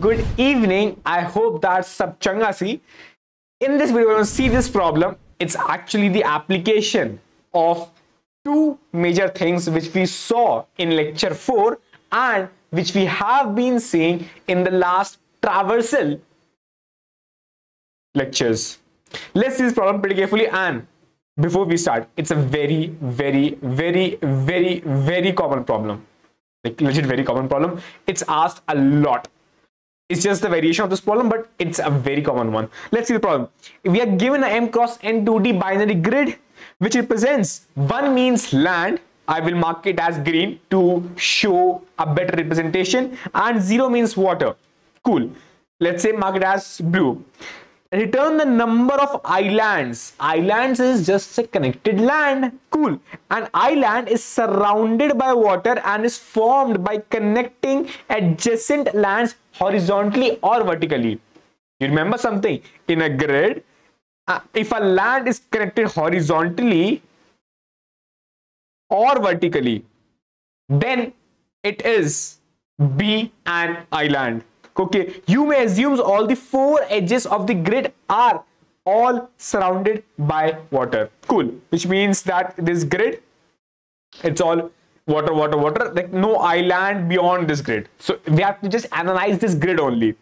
good evening. I hope that's sab changa si. In this video, we're going to see this problem. It's actually the application of two major things which we saw in lecture 4 and which we have been seeing in the last traversal lectures. Let's see this problem pretty carefully and before we start, it's a very, very, very, very, very common problem. Like legit very common problem. It's asked a lot. It's just the variation of this problem, but it's a very common one. Let's see the problem. We are given a m cross n 2d binary grid, which represents one means land. I will mark it as green to show a better representation, and zero means water. Cool. Let's say mark it as blue return the number of islands. Islands is just a connected land. Cool. An island is surrounded by water and is formed by connecting adjacent lands horizontally or vertically. You remember something? In a grid uh, if a land is connected horizontally or vertically then it is be an island Okay, you may assume all the four edges of the grid are all surrounded by water. Cool, which means that this grid, it's all water, water, water, like no island beyond this grid. So we have to just analyze this grid only.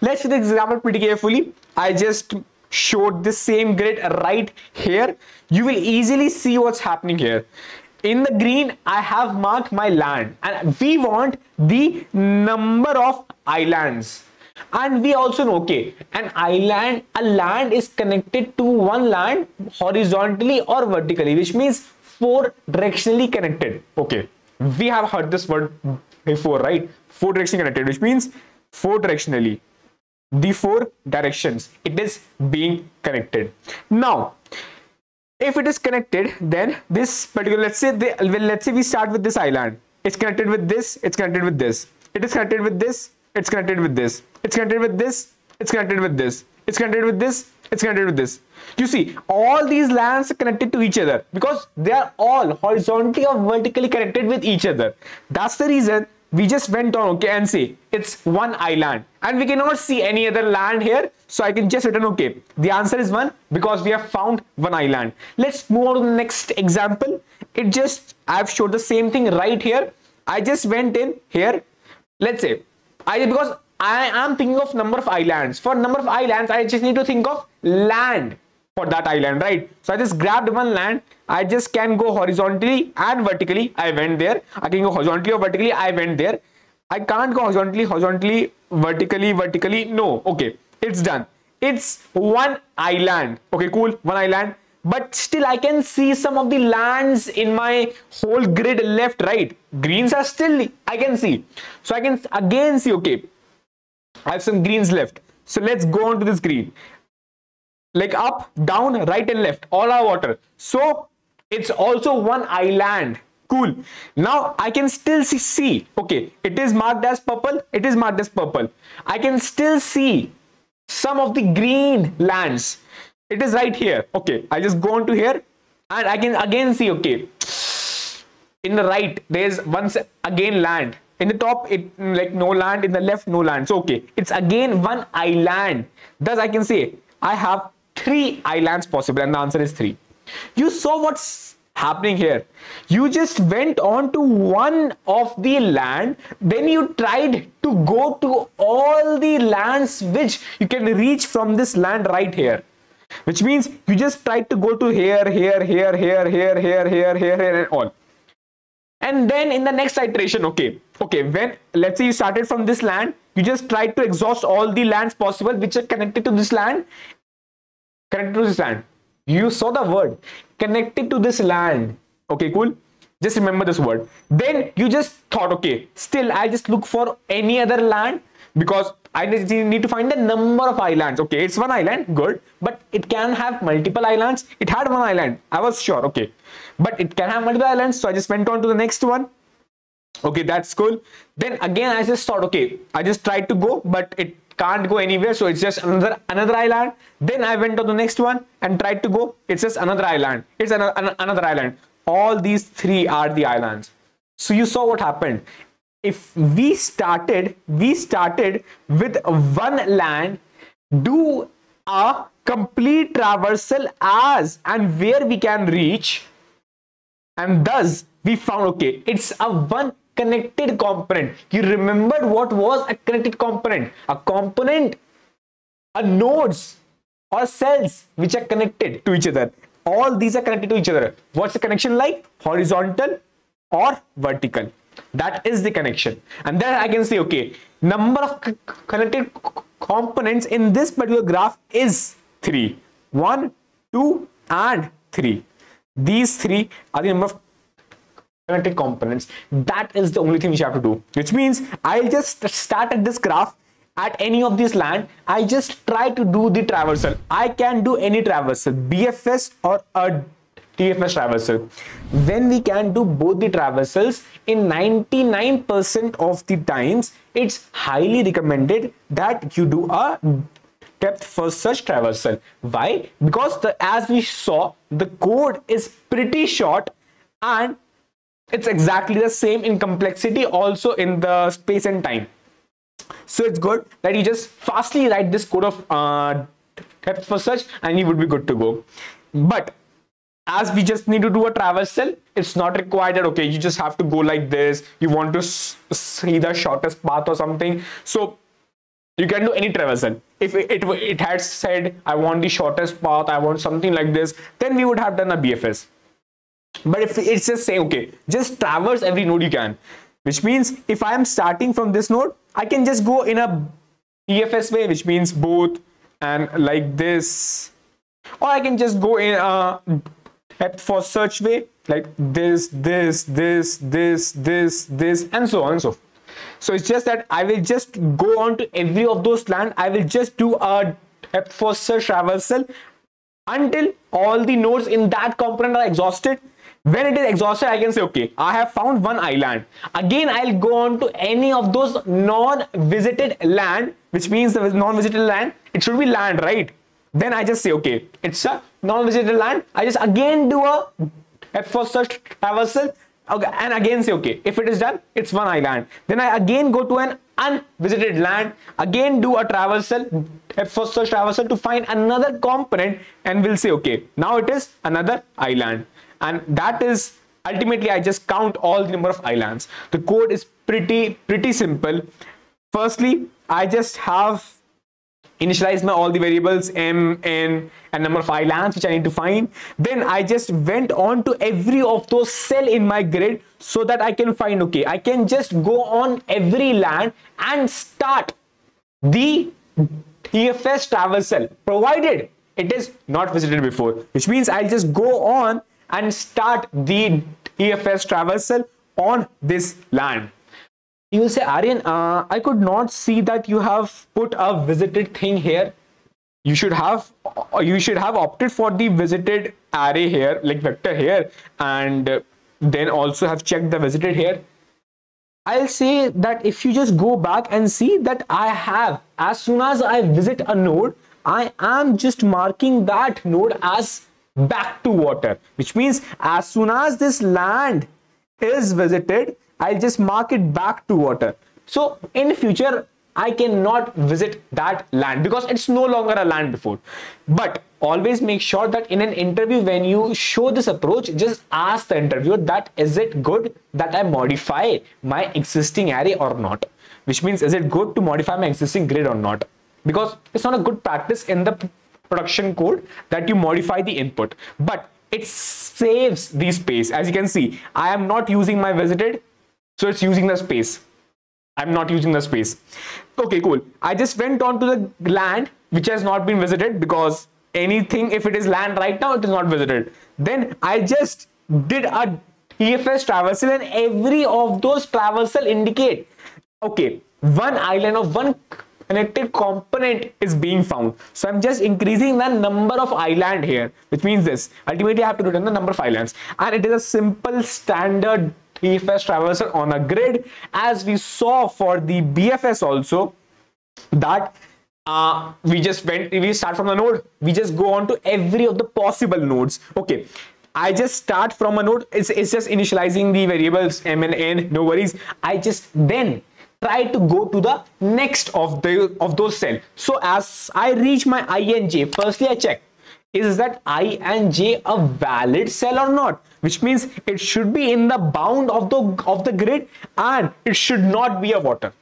Let's see the example pretty carefully. I just showed the same grid right here. You will easily see what's happening here in the green I have marked my land. And we want the number of islands. And we also know okay an island a land is connected to one land horizontally or vertically which means four directionally connected. Okay we have heard this word before right? Four directionally connected which means four directionally. The four directions it is being connected. Now if it is connected then this particular let's say the, well, let's say we start with this island. It's connected with this it's connected with this. It is connected with this it's connected with this. It's connected with this it's connected with this. It's connected with this it's connected with this. You see all these lands are connected to each other because they are all horizontally or vertically connected with each other. That's the reason we just went on okay and say it's one island and we cannot see any other land here so i can just return okay. The answer is one because we have found one island. Let's move on to the next example. It just i've showed the same thing right here. I just went in here. Let's say i because i am thinking of number of islands. For number of islands i just need to think of land for that island right? So i just grabbed one land. I just can go horizontally and vertically. I went there. I can go horizontally or vertically. I went there. I can't go horizontally horizontally vertically vertically. No. Okay. It's done. It's one island. Okay cool. One island. But still i can see some of the lands in my whole grid left right. Greens are still i can see. So i can again see okay. I have some greens left. So let's go on to this green like up, down, right and left, all are water. So it's also one island. Cool. Now I can still see, see, okay, it is marked as purple, it is marked as purple. I can still see some of the green lands. It is right here. Okay, I just go on to here and I can again see, okay, in the right, there's once again land. In the top, it like no land, in the left, no land. So, okay, it's again one island. Thus, I can say I have three islands possible and the answer is three. You saw what's happening here. You just went on to one of the land then you tried to go to all the lands which you can reach from this land right here. Which means you just tried to go to here here here here here here here here here and all. And then in the next iteration okay okay when let's say you started from this land you just tried to exhaust all the lands possible which are connected to this land connected to this land you saw the word connected to this land. Okay cool. Just remember this word. Then you just thought okay still i just look for any other land because i need to find the number of islands. Okay it's one island good but it can have multiple islands. It had one island i was sure okay. But it can have multiple islands so i just went on to the next one. Okay that's cool. Then again i just thought okay i just tried to go but it can't go anywhere so it's just another another island. Then i went to the next one and tried to go. It's just another island. It's another, another island. All these three are the islands. So you saw what happened. If we started, we started with one land, do a complete traversal as and where we can reach, and thus we found okay, it's a one connected component. You remembered what was a connected component? A component, a nodes or cells which are connected to each other. All these are connected to each other. What's the connection like? Horizontal or vertical that is the connection and then i can say okay number of connected components in this particular graph is 3 1 2 and 3 these three are the number of connected components that is the only thing which you have to do which means i'll just start at this graph at any of these land i just try to do the traversal i can do any traversal bfs or a DFS traversal. When we can do both the traversals in 99% of the times, it's highly recommended that you do a depth first search traversal. Why? Because the as we saw, the code is pretty short and it's exactly the same in complexity also in the space and time. So it's good that you just fastly write this code of uh, depth first search and you would be good to go. But as we just need to do a traversal it's not required that okay you just have to go like this you want to see the shortest path or something so you can do any traversal if it, it, it had said i want the shortest path i want something like this then we would have done a bfs but if it's just saying okay just traverse every node you can. Which means if i am starting from this node i can just go in a bfs way which means both and like this. Or i can just go in a depth first search way like this this this this this this and so on and so forth. So it's just that i will just go on to every of those land. I will just do a depth first search traversal until all the nodes in that component are exhausted when it is exhausted i can say okay i have found one island again i'll go on to any of those non-visited land which means the non-visited land it should be land right then I just say, okay, it's a non-visited land. I just again do a depth first search traversal okay, and again say, okay, if it is done, it's one island. Then I again go to an unvisited land, again do a traversal, depth first search traversal to find another component and we'll say, okay, now it is another island. And that is ultimately I just count all the number of islands. The code is pretty, pretty simple. Firstly, I just have initialized my all the variables m n and number of islands which i need to find then i just went on to every of those cell in my grid so that i can find okay i can just go on every land and start the DFS traversal provided it is not visited before which means I'll just go on and start the DFS traversal on this land. You will say aryan uh, i could not see that you have put a visited thing here. You should have you should have opted for the visited array here like vector here and then also have checked the visited here. I'll say that if you just go back and see that i have as soon as i visit a node i am just marking that node as back to water which means as soon as this land is visited I'll just mark it back to water. So in future, I cannot visit that land because it's no longer a land before. But always make sure that in an interview, when you show this approach, just ask the interviewer that is it good that I modify my existing array or not? Which means is it good to modify my existing grid or not? Because it's not a good practice in the production code that you modify the input. But it saves the space. As you can see, I am not using my visited so it's using the space. I'm not using the space. Okay, cool. I just went on to the land which has not been visited because anything, if it is land right now, it is not visited. Then I just did a DFS traversal and every of those traversal indicate, okay, one island of one connected component is being found. So I'm just increasing the number of island here, which means this. Ultimately, I have to return the number of islands. And it is a simple standard DFS traversal on a grid as we saw for the BFS also that uh, we just went we start from the node we just go on to every of the possible nodes okay I just start from a node. It's, it's just initializing the variables m and n. No worries. I just then try to go to the next of the of those cell. So as I reach my i and j, firstly I check is that i and j a valid cell or not which means it should be in the bound of the of the grid and it should not be a water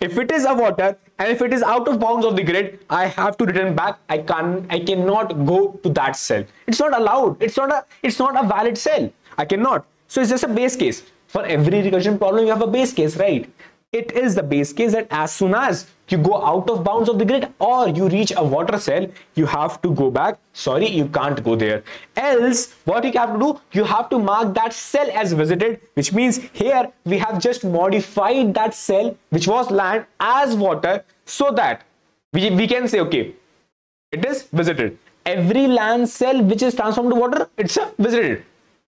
if it is a water and if it is out of bounds of the grid, I have to return back. I can I cannot go to that cell. It's not allowed. It's not a it's not a valid cell. I cannot. So it's just a base case. For every recursion problem, you have a base case, right? It is the base case that as soon as you go out of bounds of the grid or you reach a water cell, you have to go back. Sorry, you can't go there. Else, what you have to do, you have to mark that cell as visited, which means here we have just modified that cell, which was land as water, so that we, we can say, okay, it is visited. Every land cell which is transformed to water, it's a visited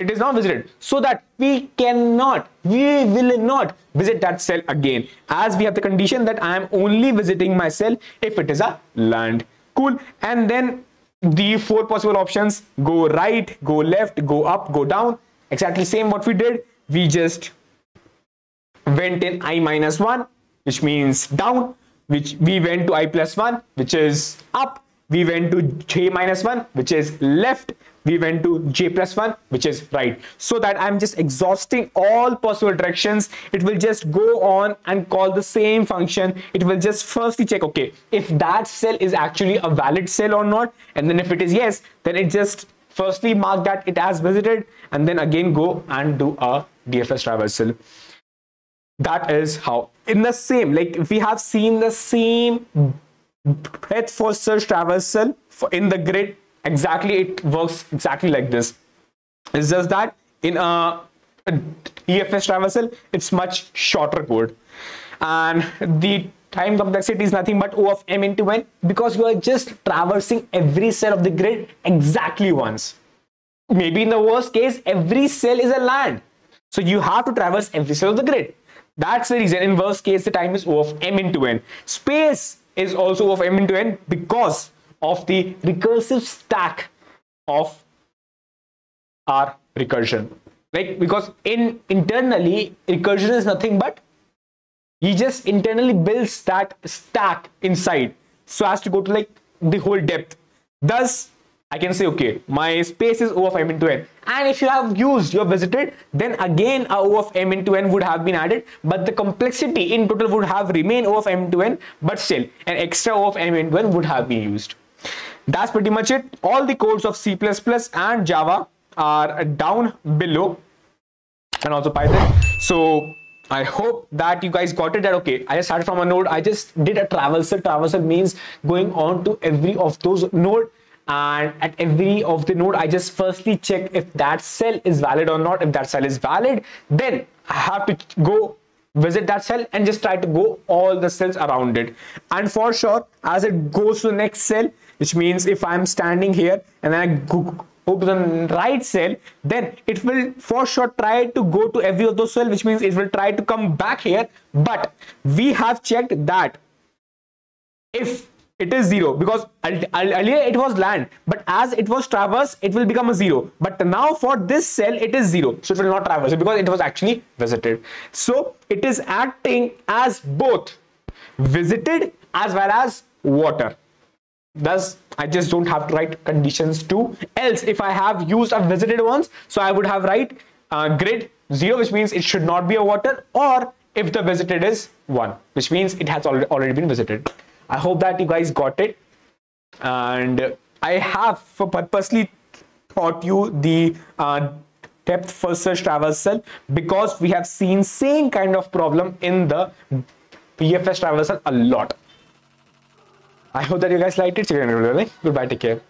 it is not visited. So that we cannot we will not visit that cell again. As we have the condition that i am only visiting my cell if it is a land. Cool. And then the four possible options go right go left go up go down. Exactly same what we did. We just went in i minus 1 which means down which we went to i plus 1 which is up we went to j minus 1 which is left. We went to j plus 1 which is right. So that i'm just exhausting all possible directions. It will just go on and call the same function. It will just firstly check okay if that cell is actually a valid cell or not. And then if it is yes then it just firstly mark that it has visited and then again go and do a dfs traversal. That is how. In the same like we have seen the same breadth first search traversal in the grid exactly it works exactly like this. It's just that in a, DFS traversal it's much shorter code. And the time complexity is nothing but O of m into n because you are just traversing every cell of the grid exactly once. Maybe in the worst case every cell is a land. So you have to traverse every cell of the grid. That's the reason in worst case the time is O of m into n. Space is also of m into n because of the recursive stack of our recursion. Like because in internally recursion is nothing but he just internally builds that stack inside. So as to go to like the whole depth. Thus I can say, okay, my space is O of m into n. And if you have used your visited, then again a O of m into n would have been added, but the complexity in total would have remained O of m into n, but still an extra O of m into n would have been used. That's pretty much it. All the codes of C++ and Java are down below and also Python. So I hope that you guys got it that okay, I just started from a node. I just did a traversal. Traversal means going on to every of those node and at every of the node, I just firstly check if that cell is valid or not. If that cell is valid, then I have to go visit that cell and just try to go all the cells around it and for sure as it goes to the next cell which means if i'm standing here and then i go, go to the right cell then it will for sure try to go to every of those cells which means it will try to come back here but we have checked that if it is zero because earlier it was land but as it was traverse it will become a zero. But now for this cell it is zero. So it will not traverse because it was actually visited. So it is acting as both visited as well as water. Thus i just don't have to write conditions to else. If i have used a visited ones so i would have write uh, grid zero which means it should not be a water or if the visited is one which means it has already, already been visited I hope that you guys got it. And I have purposely taught you the uh, depth first search traversal because we have seen same kind of problem in the BFS traversal a lot. I hope that you guys liked it. Goodbye. Take care.